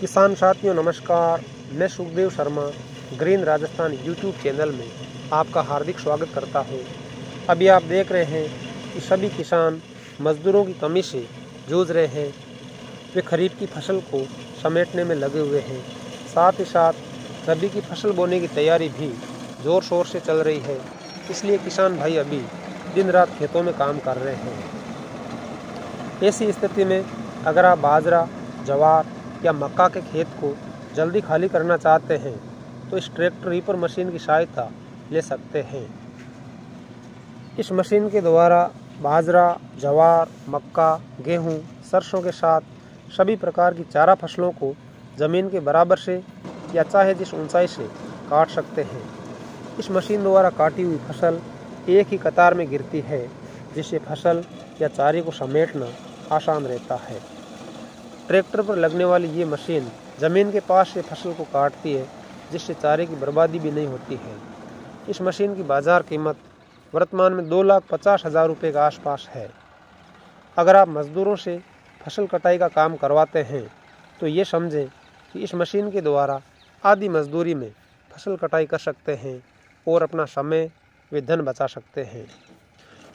किसान साथियों, नमस्कार। मैं Sukhdev Sharma, Green Rajasthan YouTube channel में आपका हार्दिक स्वागत करता हूँ। अभी आप देख रहे हैं कि सभी किसान मजदूरों की कमी से जूझ रहे हैं। वे खरीफ की फ़सल को समेटने में लगे हुए हैं। साथ ही साथ रबी की फ़सल बोने की तैयारी भी ज़ोर शोर से चल रही है। इसलिए किसान भाई अभी दिन रात खेतों में काम कर रहे हैं। ऐसी स्थिति में अगर आप बाजरा, जवार या मक्का के खेत को जल्दी खाली करना चाहते हैं तो इस ट्रैक्टर रीपर मशीन की सहायता ले सकते हैं। इस मशीन के द्वारा बाजरा जवार मक्का गेहूँ, सरसों के साथ सभी प्रकार की चारा फ़सलों को ज़मीन के बराबर से या चाहे जिस ऊंचाई से काट सकते हैं। इस मशीन द्वारा काटी हुई फ़सल एक ही कतार में गिरती है जिससे फ़सल या चारे को समेटना आसान रहता है। ट्रैक्टर पर लगने वाली ये मशीन ज़मीन के पास से फ़सल को काटती है, जिससे चारे की बर्बादी भी नहीं होती है। इस मशीन की बाज़ार कीमत वर्तमान में दो लाख पचास हज़ार रुपये के आसपास है। अगर आप मज़दूरों से फ़सल कटाई का काम करवाते हैं तो ये समझें कि इस मशीन के द्वारा आधी मजदूरी में फ़सल कटाई कर सकते हैं और अपना समय व धन बचा सकते हैं।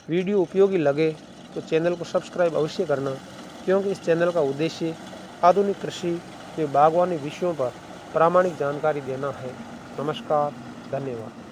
वीडियो उपयोगी लगे तो चैनल को सब्सक्राइब अवश्य करना क्योंकि इस चैनल का उद्देश्य आधुनिक कृषि व बागवानी विषयों पर प्रामाणिक जानकारी देना है। नमस्कार, धन्यवाद।